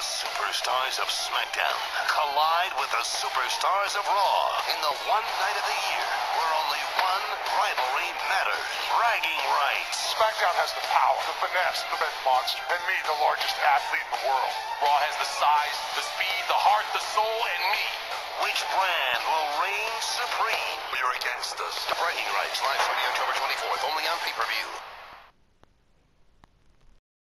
The superstars of SmackDown collide with the superstars of Raw in the one night of the year where only one rivalry matters. Bragging rights. SmackDown has the power, the finesse, the best monster, and me, the largest athlete in the world. Raw has the size, the speed, the heart, the soul, and me. Which brand will reign supreme? You're against us. Bragging rights live Friday, October 24th, only on pay-per-view.